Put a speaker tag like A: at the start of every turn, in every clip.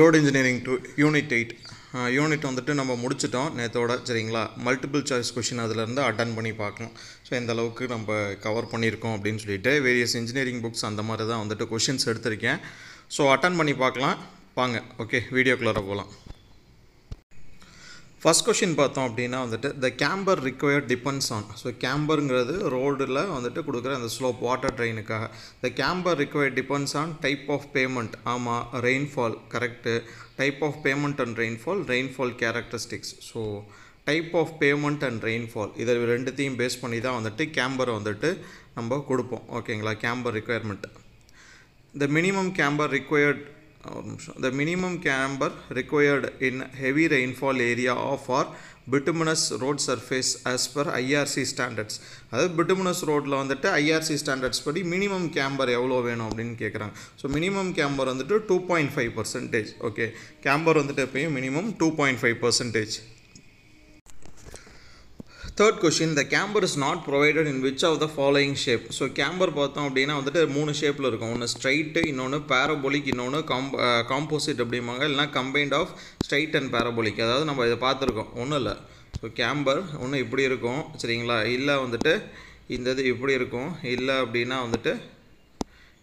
A: Road engineering two unit eight unit வந்துட்டு நம்ம முடிச்சிட்டோம் நேற்றோட சரிங்களா? மல்டிபிள் சாய்ஸ் கொஷின் அதிலேருந்து அட்டன் பண்ணி பார்க்கணும். ஸோ எந்த அளவுக்கு நம்ம கவர் பண்ணியிருக்கோம் அப்படின்னு சொல்லிட்டு வேரியஸ் இன்ஜினியரிங் புக்ஸ் அந்த மாதிரி தான் வந்துட்டு கொஷின்ஸ் எடுத்திருக்கேன். ஸோ அட்டன் பண்ணி பார்க்கலாம். வாங்க ஓகே வீடியோக்குள்ளார போகலாம். ஃபஸ்ட் கொஷின் பார்த்தோம் அப்படின்னா வந்துட்டு the camber required depends on so கேம்பருங்கிறது ரோடில் வந்துட்டு கொடுக்குற அந்த slope water ட்ரெயினுக்காக the camber required depends on type of pavement ஆமாம் rainfall correct type of pavement and rainfall rainfall characteristics so type of pavement and rainfall இதை ரெண்டுத்தையும் base பண்ணி தான் வந்துட்டு கேம்பரை வந்துட்டு நம்ம கொடுப்போம். ஓகேங்களா camber requirement the minimum camber required ஒரு நிமிஷம். The minimum camber required in heavy rainfall area of or bituminous road surface as per IRC standards அதாவது பிட்டுமினஸ் ரோட்டில் வந்துட்டு ஐஆர்சி ஸ்டாண்டர்ட்ஸ் படி மினிமம் கேம்பர் எவ்வளோ வேணும் அப்படின்னு கேட்குறாங்க ஸோ மினிமம் கேம்பர் வந்துட்டு two point five percentage okay camber வந்துட்டு எப்பயும் minimum two point five percentage third question the camber is not provided in which of the following shape so camber பார்த்தோம் அப்படின்னா வந்துட்டு மூணு ஷேப்பில் இருக்கும். ஒன்று ஸ்ட்ரைட்டு இன்னொன்று பேரபோலிக் இன்னொன்று காம் காம்போசிட் அப்படிம்பாங்க. இல்லைனா combined of straight and parabolic அதாவது நம்ம இதை பார்த்துருக்கோம். ஒன்றும் இல்லை. ஸோ கேம்பர் ஒன்று இப்படி இருக்கும். சரிங்களா? இல்லை வந்துட்டு இந்த இது இப்படி இருக்கும். இல்லை அப்படின்னா வந்துட்டு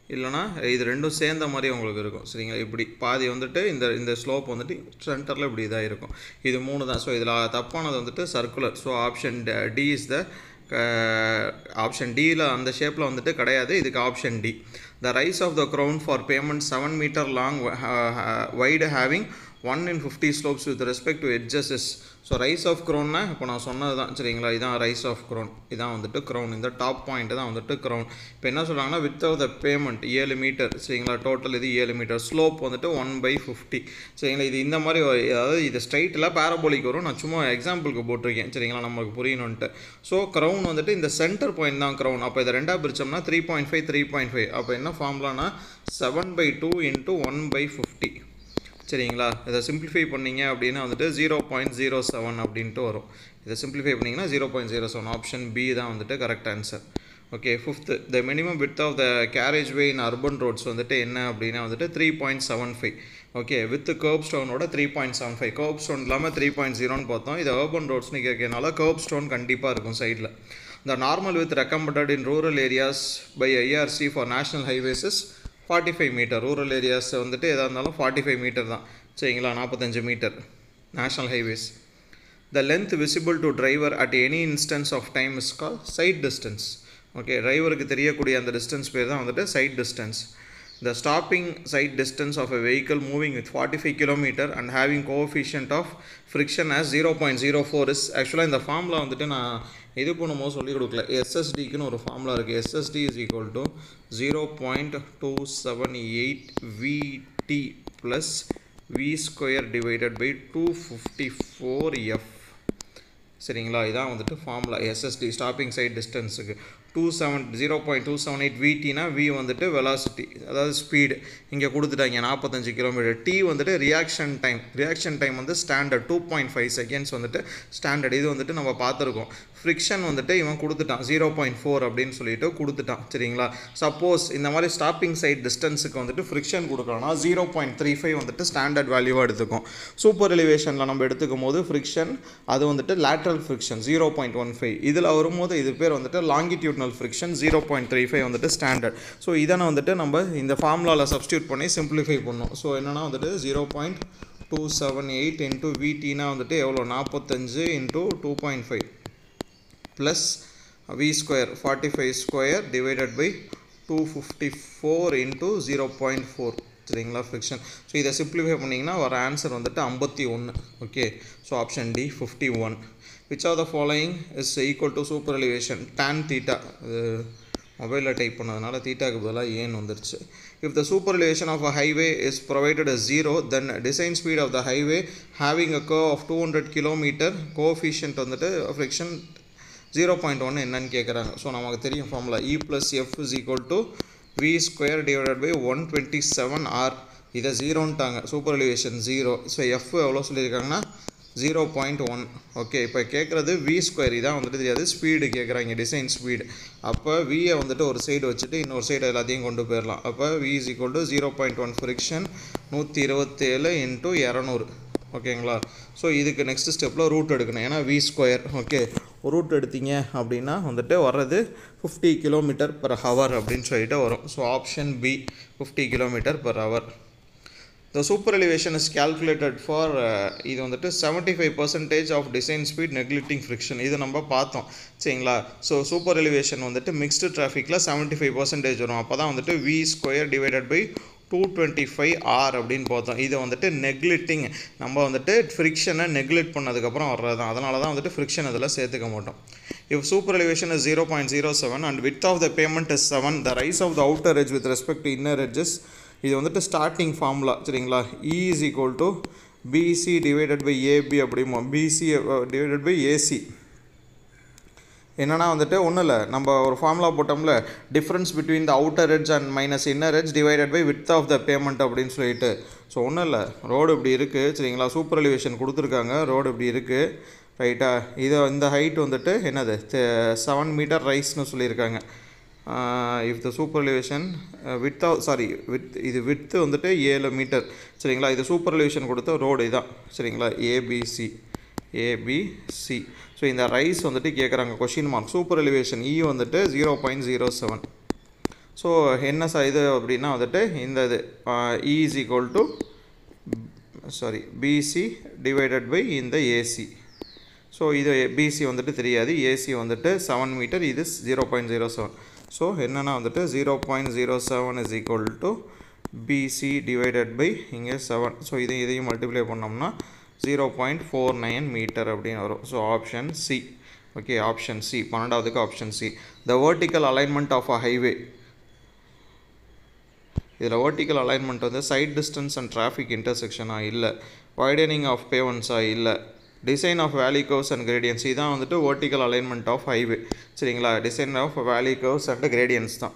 A: இல்லைனா இது ரெண்டும் சேர்ந்த மாதிரி உங்களுக்கு இருக்கும். சரிங்களா? இப்படி பாதி வந்துட்டு இந்த இந்த ஸ்லோப் வந்துட்டு சென்டரில் இப்படி இதாக இருக்கும். இது மூணு தான். ஸோ இதில் தப்பானது வந்துட்டு circular so option D is the option டியில் அந்த ஷேப்பில் வந்துட்டு கிடையாது. இதுக்கு option D the rise of the crown for pavement seven metre long wide having one in fifty slopes with respect to edges is so rise of க்ரௌன்னா இப்போ நான் சொன்னது தான் சரிங்களா? இதான் ரைஸ் ஆஃப் க்ரௌன் இதான் வந்துட்டு க்ரௌன் இந்த டாப் பாயிண்ட் தான் வந்துட்டு க்ரௌன் இப்போ என்ன சொல்கிறாங்கன்னா வித் ஆஃப் த பேமெண்ட் ஏழு மீட்டர் சரிங்களா? டோட்டல் இது ஏழு மீட்டர் ஸ்லோப் வந்துட்டு ஒன் பை ஃபிஃப்டி சரிங்களா? இது இந்த மாதிரி அதாவது இது ஸ்ட்ரைட்டில் பேரபோலிக் வரும். நான் சும்மா எக்ஸாம்பிளுக்கு போட்டிருக்கேன் சரிங்களா? நமக்கு புரியணுன்ட்டு ஸோ க்ரௌன் வந்துட்டு இந்த சென்டர் பாயிண்ட் தான் க்ரௌன் அப்போ இதை ரெண்டாக பிரித்தோம்னா three point five three point five அப்போ என்ன ஃபார்முலானா seven by two into one by fifty சரிங்களா? இதை சிம்பிளிஃபை பண்ணிங்க அப்படின்னா வந்துட்டு ஜீரோ பாயிண்ட் ஜீரோ செவன் அப்படின்ட்டு வரும். இதை சிம்பிளிஃபை பண்ணிங்கன்னா zero point zero seven option B தான் வந்துட்டு correct answer okay fifth the minimum width of the carriageway in urban roads வந்துட்டு என்ன அப்படின்னா வந்துட்டு three point seven five okay with curb ஸ்டோனோட three point seven five curb stone இல்லாமல் three point ஜீரோன்னு பார்த்தோம். இது அர்பன் ரோட்ஸ்னு கேட்கறனால கேர்ப் ஸ்டோன் கண்டிப்பாக இருக்கும் சைடில் the normal width recommended in rural areas by IRC for national highways forty five metre rural areas வந்துட்டு எதாக இருந்தாலும் ஃபார்ட்டி ஃபைவ் மீட்டர் தான். சரிங்களா? நாற்பத்தஞ்சு metre national highways the length visible to driver at any instance of time is call sight distance okay டிரைவருக்கு தெரியக்கூடிய அந்த distance பேர் தான் வந்துட்டு sight distance the stopping sight distance of a vehicle moving with forty five kilometre and having coefficient of friction as zero point zero four is ஆக்சுவலாக இந்த ஃபார்மில் வந்துட்டு நான் இது பண்ணும்போது சொல்லிக் கொடுக்கல. எஸ்எஸ்டிக்குன்னு ஒரு ஃபார்முலா இருக்குது SSD is equal to zero point two seven eight VT plus V square divided by two fifty four F சரிங்களா? இதான் வந்துட்டு formula SSD stopping sight டிஸ்டன்ஸுக்கு two seven zero point two seven eight விடினா V வந்துட்டு velocity அதாவது speed இங்கே கொடுத்துட்டாங்க நாற்பத்தஞ்சு kilometre T வந்துட்டு reaction time reaction time வந்து standard two point five seconds வந்துட்டு ஸ்டாண்டர்ட் இது வந்துட்டு நம்ம பார்த்துருக்கோம். ஃப்ரிக்ஷன் வந்துட்டு இவன் கொடுத்துட்டான். ஜீரோ பாயிண்ட் ஃபோர் அப்படின்னு சொல்லிட்டு கொடுத்துட்டான். சரிங்களா? சப்போஸ் இந்த மாதிரி ஸ்டாப்பிங் சைட் டிஸ்டன்ஸுக்கு வந்துட்டு ஃப்ரிக்ஷன் கொடுக்குறோன்னா ஜீரோ பாயிண்ட் த்ரீ ஃபைவ் வந்துட்டு ஸ்டாண்டர்ட் வேல்யூவாக எடுத்துக்கும். சூப்பர் எலிவேஷனில் நம்ம எடுத்துக்கும் போது ஃப்ரிக்ஷன் அது வந்துட்டு lateral friction zero point one five இதில் வரும்போது இது பேர் வந்துட்டு longitudinal friction zero point three five வந்துட்டு ஸ்டாண்டர்ட் ஸோ இதனை வந்துட்டு நம்ம இந்த ஃபார்முலாவில் சப்ஸ்டியூட் பண்ணி சிம்பிளிஃபை பண்ணோம் ஸோ என்னென்னா வந்துட்டு zero point two seven eight into விடினா வந்துட்டு எவ்வளோ நாற்பத்தஞ்சு into two point five plus V square forty five square divided by two fifty four into zero point four சரிங்களா? ஃபிக்ஷன் ஸோ இதை சிம்பிளிஃபை பண்ணிங்கன்னா வர ஆன்சர் வந்துட்டு ஐம்பத்தி ஒன்று okay so option D fifty one which are the following is equal to super elevation tan theta அது மொபைலில் type பண்ணதுனால தீட்டாக்கு பதிலாக ஏன் வந்துருச்சு? If the super elevation of a highway is provided a zero then design speed of the highway having a curve of two hundred kilometre coefficient வந்துட்டு friction zero point ஒன்று என்னன்னு கேட்குறாங்க ஸோ நமக்கு தெரியும் formula E plus F is equal to V square divided by one twenty seven R இதை ஜீரோன்ட்டாங்க super elevation zero so F எவ்வளோ சொல்லியிருக்காங்கன்னா? Zero point one okay இப்போ கேட்குறது வி ஸ்கொயர் இதான் வந்துட்டு தெரியாது. ஸ்பீடு கேட்குறாங்க டிசைன் ஸ்பீடு அப்போ வியை வந்துட்டு ஒரு சைடு வச்சுட்டு இன்னொரு சைடு எல்லாத்தையும் கொண்டு போயிடலாம் அப்போ V is equal to zero point one friction நூற்றி இருபத்தேழு இன்ட்டு இரநூறு ஓகேங்களா ஸோ இதுக்கு நெக்ஸ்ட் ஸ்டெப்பில் ரூட் எடுக்கணும். ஏன்னா வி ஸ்கொயர் ஓகே ரூட் எடுத்தீங்க அப்படின்னா வந்துட்டு வர்றது ஃபிஃப்டி கிலோமீட்டர் பர் ஹவர் அப்படின்னு சொல்லிட்டு வரும். So option B fifty kilometre per hour the super elevation is calculated for இது வந்துட்டு seventy five percentage of design speed neglecting friction இது நம்ம பார்த்தோம். சரிங்களா? ஸோ சூப்பர் எலிவேஷன் வந்துட்டு மிக்ஸ்டு டிராஃபிக்கில் செவன்ட்டி ஃபைவ் பர்சன்டேஜ் வரும். அப்போ தான் வந்துட்டு V square divided by two twenty five R அப்படின்னு பார்த்தோம். இதை வந்துட்டு நெக்லிட்டிங் நம்ம வந்துட்டு ஃப்ரிக்ஷனை நெக்லெக்ட் பண்ணதுக்கப்புறம் வர்றது தான் அதனால தான் வந்துட்டு ஃப்ரிக்ஷன் இதில் சேர்த்துக்க மாட்டோம். If super elevation is zero point zero seven and width of the pavement is seven the rise of the outer edge with respect to inner edges இது வந்துட்டு ஸ்டார்டிங் ஃபார்முலா சரிங்களா? E is equal to BC divided by AB அப்படிமா BC divided by AC என்னன்னா வந்துட்டு ஒன்றும் இல்லை. நம்ம ஒரு formula போட்டோம்ல difference between the outer edge and minus inner edge divided by width of the pavement அப்படின்னு சொல்லிட்டு. ஸோ ஒன்றும் இல்லை. ரோடு இப்படி இருக்குது சரிங்களா? சூப்பர் எலிவேஷன் கொடுத்துருக்காங்க. ரோடு இப்படி இருக்குது ரைட்டா இதை இந்த ஹைட் வந்துட்டு என்னது? செவன் மீட்டர் ரைஸ்னு சொல்லியிருக்காங்க. If the super elevation width sorry width இது வித்து வந்துட்டு ஏழு மீட்டர் சரிங்களா? இது சூப்பர் எலிவேஷன் கொடுத்த ரோடு இதான். சரிங்களா? ஏபிசி ஏபிசி ஸோ இந்த ரைஸ் வந்துட்டு கேட்குறாங்க question mark super elevation E வந்துட்டு zero point zero seven so என்ன சார் இது அப்படின்னா வந்துட்டு இந்த இது E is equal to sorry BC divided by இந்த ஏசி ஸோ இது பிசி வந்துட்டு தெரியாது. ஏசி வந்துட்டு செவன் மீட்டர் இது zero point zero seven so என்னென்னா வந்துட்டு zero point zero seven is equal to BC divided by இங்கே செவன் ஸோ இதை இதையும் மல்டிப்ளை பண்ணோம்னா zero point four nine metre அப்படின்னு வரும். So option C okay option C பன்னெண்டாவதுக்கு option C the vertical alignment of a highway இதில் vertical alignment வந்து sight distance and traffic இன்டர்செக்ஷனாக இல்லை. வைடனிங் ஆஃப் பேவன்ஸாக இல்லை. Design of valley curves and gradients இதான் வந்துட்டு வேர்ட்டிக்கல் அலைன்மெண்ட் ஆஃப் ஹைவே சரிங்களா? Design of valley curves and gradients தான்.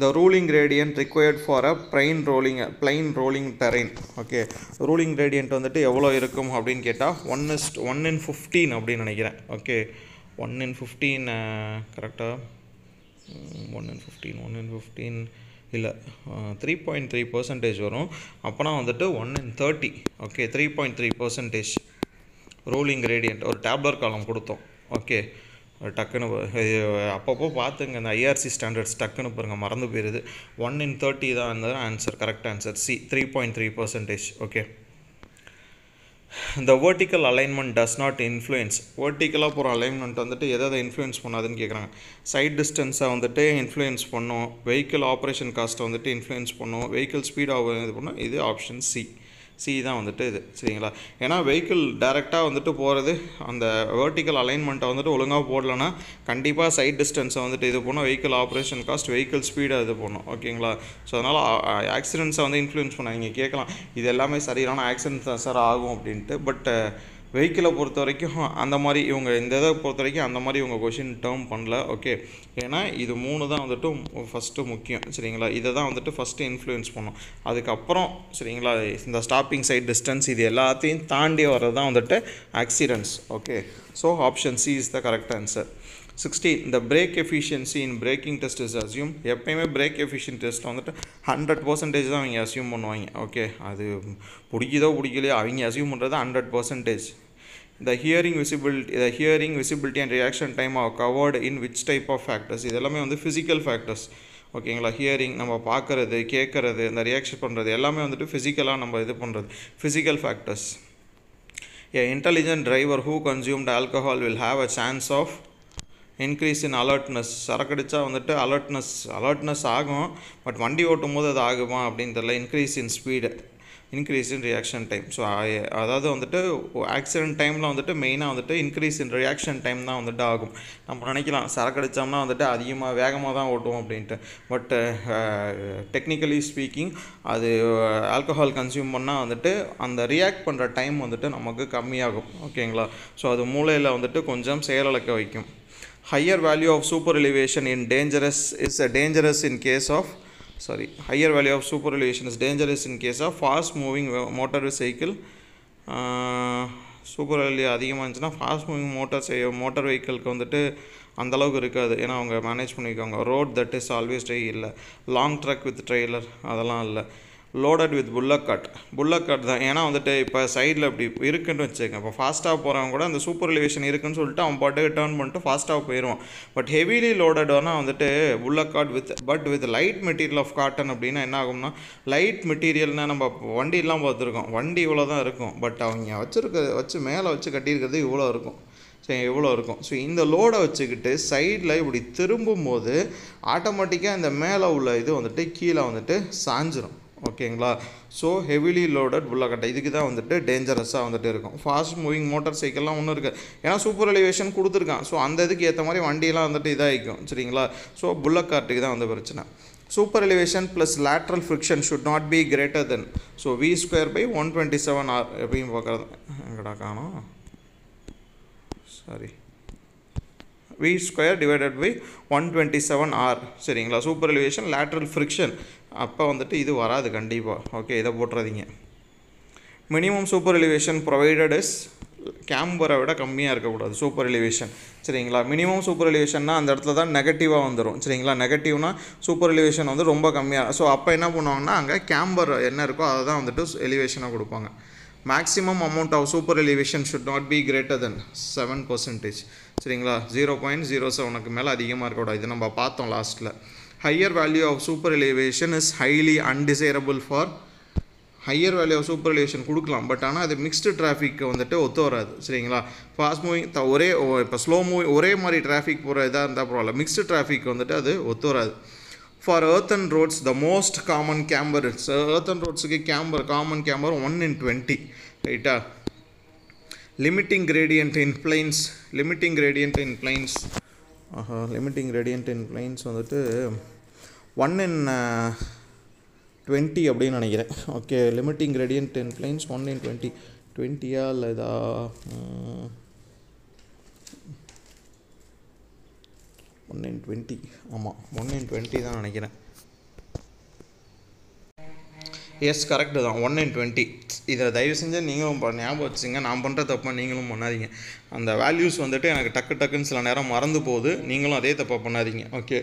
A: The ruling gradient required for a plain rolling plain rolling terrain. Okay ruling gradient வந்துட்டு எவ்வளோ இருக்கும் அப்படின்னு கேட்டால் one is one in fifteen அப்படின்னு நினைக்கிறேன். ஓகே ஒன் இன் ஃபிஃப்டீன் கரெக்டாக one in fifteen one in fifteen இல்லை. த்ரீ பாயிண்ட் த்ரீ பர்சன்டேஜ் வரும். அப்போனா வந்துட்டு one in thirty okay three point three percentage rolling gradient ஒரு டேப்லர் காலம் கொடுத்தோம். ஓகே டக்குன்னு அப்பப்போ பார்த்துங்க இந்த ஐஆர்சி ஸ்டாண்டர்ட்ஸ் டக்குன்னு பாருங்கள் மறந்து போயிடுது ஒன் இன் தேர்ட்டி தான் இருந்தது answer correct answer C three point three percentage okay இந்த vertical alignment does not influence வேர்ட்டிக்கலாக போகிற அலைன்மெண்ட் வந்துட்டு எதை எதை இன்ஃப்ளூயன்ஸ் பண்ணாதுன்னு கேட்குறாங்க சைட் டிஸ்டன்ஸை வந்துட்டு இன்ஃப்ளூயன்ஸ் பண்ணும். வெஹிக்கிள் ஆப்ரேஷன் காஸ்ட்டை வந்துட்டு இன்ஃப்ளூயன்ஸ் பண்ணும். வெஹிக்கிள் ஸ்பீடாக இது பண்ணும். இது ஆப்ஷன் சி சி தான் வந்துட்டு இது சரிங்களா? ஏன்னா வெஹிக்கிள் டேரெக்டாக வந்துட்டு போகிறது அந்த வேர்ட்டிக்கல் அலைன்மெண்ட்டை வந்துட்டு ஒழுங்காக போடலைன்னா கண்டிப்பாக சைட் டிஸ்டன்ஸை வந்துட்டு இது பண்ணும். வெஹிக்கிள் ஆப்ரேஷன் காஸ்ட் வெஹிக்கிள் ஸ்பீடாக இது பண்ணும் ஓகேங்களா? ஸோ அதனால் ஆக்சிடென்ட்ஸை வந்து இன்ஃப்ளூயன்ஸ் பண்ண நீங்கள் கேட்கலாம் இது எல்லாமே சரியான ஆக்சிடென்ட் தான் சார் ஆகும் அப்படின்ட்டு. பட் வெஹிக்கிளை பொறுத்த வரைக்கும் அந்த மாதிரி இவங்க இந்த இதை பொறுத்த வரைக்கும் அந்த மாதிரி இவங்க கொஷின் டேர்ம் பண்ணல ஓகே ஏன்னா இது மூணு தான் வந்துட்டு ஃபஸ்ட்டு முக்கியம் சரிங்களா? இதை தான் வந்துட்டு ஃபஸ்ட்டு இன்ஃப்ளூயன்ஸ் பண்ணும். அதுக்கப்புறம் சரிங்களா இந்த ஸ்டாப்பிங் சைட் டிஸ்டன்ஸ் இது எல்லாத்தையும் தாண்டி வர்றது தான் வந்துட்டு accidents okay so option C is the correct answer sixteen இந்த brake efficiency in braking test is assume எப்பயுமே பிரேக் எஃபிஷியன்ட் டெஸ்ட் வந்துட்டு ஹண்ட்ரட் பர்சன்டேஜ் தான் அவங்க அசியூம் பண்ணுவாங்க ஓகே அது பிடிக்குதோ பிடிக்கலையோ அவங்க அசியூம் பண்ணுறது hundred percentage the hearing visibility the hearing visibility and reaction time are covered in which type of factors? இது எல்லாமே வந்து physical factors. ஓகேங்களா ஹியரிங் நம்ம பார்க்குறது கேட்குறது இந்த ரியாக்ஷன் பண்ணுறது எல்லாமே வந்துட்டு ஃபிசிக்கலாக நம்ம இது பண்ணுறது physical factors a intelligent driver who consumed alcohol will have a chance of increase in alertness சரக்கடிச்சா வந்துட்டு அலர்ட்னஸ் அலர்ட்னஸ் ஆகும் பட் வண்டி ஓட்டும் போது அது ஆகுமா அப்படின்னு தெரியல. Increase in speed increase in reaction time so அதாவது வந்துட்டு ஆக்சிடென்ட் டைமில் வந்துட்டு மெயினாக வந்துட்டு இன்க்ரீஸ் இன் ரியாக்ஷன் டைம் தான் வந்துட்டு ஆகும். நம்ம நினைக்கலாம் சரக்கு அடித்தோம்னா வந்துட்டு அதிகமாக வேகமாக தான் ஓட்டுவோம் அப்படின்ட்டு. பட் டெக்னிக்கலி ஸ்பீக்கிங் அது ஆல்கஹால் கன்சியூம் பண்ணால் வந்துட்டு அந்த ரியாக்ட் பண்ணுற டைம் வந்துட்டு நமக்கு கம்மியாகும். ஓகேங்களா ஸோ அது மூளையில் வந்துட்டு கொஞ்சம் செயலிழக்க வைக்கும். Higher value of super elevation in dangerous is a dangerous in case of sorry. Higher value of super elevation is dangerous in case of fast moving motor vehicle. Super value அதிகமாக இருந்துச்சுன்னா fast moving motor செய்ய motor வெஹிக்கிளுக்கு வந்துட்டு அந்தளவுக்கு இருக்காது. ஏன்னா அவங்க manage பண்ணியிருக்காங்க road that is always dry இல்லை. லாங் ட்ரக் வித் ட்ரெய்லர் அதெல்லாம் இல்லை. Loaded with bullock cart bullock cart தான். ஏன்னா வந்துட்டு இப்போ சைடில் இப்படி இருக்குன்னு வச்சுக்கோங்க. இப்போ ஃபாஸ்ட்டாக போகிறவங்க கூட அந்த சூப்பர் எலிவேஷன் இருக்குன்னு சொல்லிட்டு அவன் பாட்டுக்கு டேர்ன் பண்ணிட்டு ஃபாஸ்ட்டாக போயிடுவான் பட் ஹெவிலி லோடட்னா வந்துட்டு bullock cart with but with light material of cotton அப்படின்னா என்ன ஆகும்னா லைட் மெட்டீரியல்னால் நம்ம வண்டியெல்லாம் பார்த்துருக்கோம். வண்டி இவ்வளோ தான் இருக்கும். பட் அவங்க வச்சுருக்க வச்சு மேலே வச்சு கட்டியிருக்கிறது இவ்வளோ இருக்கும். சரி எவ்வளோ இருக்கும். ஸோ இந்த லோடை வச்சுக்கிட்டு சைடில் இப்படி திரும்பும்போது ஆட்டோமேட்டிக்காக இந்த மேலே உள்ள இது வந்துட்டு கீழே வந்துட்டு சாஞ்சிரும். ஓகேங்களா? ஸோ ஹெவிலி லோடட் புல்லக்கட்டை இதுக்கு தான் வந்துட்டு டேஞ்சரஸாக வந்துட்டு இருக்கும். ஃபாஸ்ட் மூவிங் மோட்டார் சைக்கிள்லாம் ஒன்றும் இருக்குது. ஏன்னா சூப்பர் எலிவேஷன் கொடுத்துருக்கான். ஸோ அந்த இதுக்கு ஏற்ற மாதிரி வண்டியெல்லாம் வந்துட்டு இதாகிக்கும். சரிங்களா? ஸோ புல்லக் கார்ட்டுக்கு தான் வந்து பிரச்சனை. Super elevation plus lateral friction should not be greater than so v square by one twenty seven R எப்பயும் பார்க்குறது. எங்கடா காணும்? Sorry v square divided by one twenty seven R சரிங்களா? சூப்பர் எலிவேஷன் லேட்ரல் ஃப்ரிக்ஷன் அப்போ வந்துட்டு இது வராது கண்டிப்பாக ஓகே இதை போட்டுறாதீங்க. Minimum super elevation provided is கேம்பரை விட கம்மியாக இருக்கக்கூடாது சூப்பர் எலிவேஷன் சரிங்களா? மினிமம் சூப்பர் எலிவேஷன்னா அந்த இடத்துல தான் நெகட்டிவாக வந்துடும் சரிங்களா? நெகட்டிவ்னா சூப்பர் எலிவேஷன் வந்து ரொம்ப கம்மியாக ஸோ அப்போ என்ன பண்ணுவாங்கன்னா அங்கே கேம்பர் என்ன இருக்கோ அதை தான் வந்துட்டு எலிவேஷனாக கொடுப்பாங்க. Maximum amount of super elevation should not be greater than seven percentage சரிங்களா? ஜீரோ பாயிண்ட் ஜீரோ செவனுக்கு மேலே அதிகமாக இருக்கக்கூடாது. இது நம்ம பார்த்தோம் லாஸ்ட்டில் higher value of super elevation is highly undesirable for higher value of super elevation கொடுக்கலாம். பட் ஆனால் அது மிக்ஸ்டு டிராஃபிக் வந்துட்டு ஒத்து வராது. சரிங்களா? ஃபாஸ்ட் மூவிங் த ஒரே இப்போ ஸ்லோ மூவிங் ஒரே மாதிரி டிராஃபிக் போகிற இதாக இருந்தால் பரவாயில்ல. மிக்ஸ்டு டிராஃபிக் வந்துட்டு அது ஒத்து வராது. For earthen roads the most common camber it's earthen ரோட்ஸுக்கு camber common camber one in twenty ரைட்டா limiting gradient in plains limiting gradient in plains limiting gradient in plains வந்துட்டு ஒன் இன் டுவெண்ட்டி அப்படின்னு நினைக்கிறேன். Okay limiting gradient in plains one in twenty டுவெண்ட்டியா இல்லை இதா one in twenty ஆமாம் one in twenty தான் நினைக்கிறேன். Yes correct தான். One in twenty இதை தயவு செஞ்சு நீங்களும் ஞாபகம் வச்சுங்க. நான் பண்ணுற தப்பை நீங்களும் பண்ணாதீங்க. அந்த வேல்யூஸ் வந்துட்டு எனக்கு டக்கு டக்குன்னு சில நேரம் மறந்து போகுது. நீங்களும் அதே தப்பாக பண்ணாதீங்க. Okay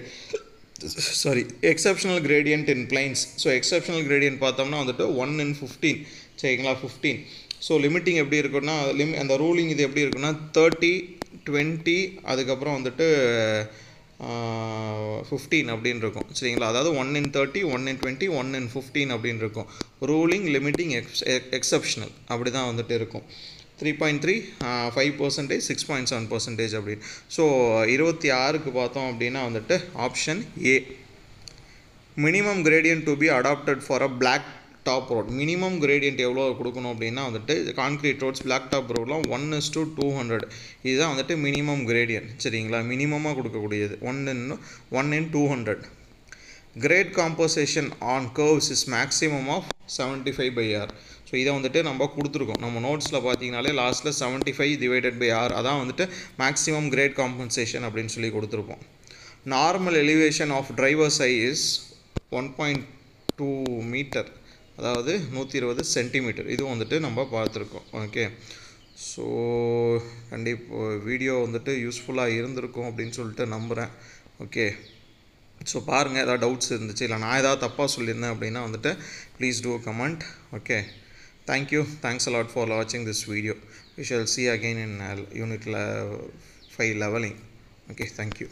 A: sorry exceptional gradient in plains so exceptional gradient பார்த்தோம்னா வந்துட்டு ஒன் இன் ஃபிஃப்டீன் சரிங்களா? ஃபிஃப்டீன் ஸோ லிமிட்டிங் எப்படி இருக்குன்னா லிமி அந்த ரூலிங் இது எப்படி இருக்குன்னா தேர்ட்டி டுவெண்ட்டி அதுக்கப்புறம் வந்துட்டு ஃபிஃப்டீன் அப்படின்னு இருக்கும் சரிங்களா? அதாவது one in thirty one in twenty one in fifteen அப்படின்னு இருக்கும் ரூலிங் லிமிட்டிங் எக்ஸ் எக்ஸப்ஷனல் அப்படி தான் வந்துட்டு இருக்கும். Three point three five percentage six point seven percentage அப்படின்னு. ஸோ இருபத்தி ஆறுக்கு பார்த்தோம் அப்படின்னா வந்துட்டு option A minimum gradient to be adapted for a black top road. Minimum gradient எவ்வளோ கொடுக்கணும் அப்படின்னா வந்துட்டு concrete roads black top ரோட்லாம் one is to two hundred இதுதான் வந்துட்டு மினிமம் கிரேடியன்ட் சரிங்களா? மினிமமாக கொடுக்கக்கூடியது. One in one in two hundred grade compensation on curves is maximum of seventy five by R so இதை வந்துட்டு நம்ம கொடுத்துருக்கோம். நம்ம நோட்ஸில் பார்த்தீங்கனாலே லாஸ்ட்டில் seventy five divided by R அதான் வந்துட்டு மேக்ஸிமம் கிரேட் காம்பன்சேஷன் அப்படின்னு சொல்லி கொடுத்துருப்போம். Normal elevation of driver eye is one point two meter அதாவது நூற்றி இருபது சென்டிமீட்டர் இதுவும் வந்துட்டு நம்ம பார்த்துருக்கோம். ஓகே ஸோ கண்டிப்பாக வீடியோ வந்துட்டு யூஸ்ஃபுல்லாக இருந்திருக்கும் அப்படின்னு சொல்லிட்டு நம்புகிறேன் ஓகே ஸோ பாருங்கள் ஏதாவது டவுட்ஸ் இருந்துச்சு இல்லை நான் ஏதாவது தப்பாக சொல்லியிருந்தேன் அப்படின்னா வந்துட்டு please do comment okay thank you thanks a lot for வாட்சிங் this video we shall see again in யூனிட்டில் ஃபைவ் லெவலிங் ஓகே தேங்க்யூ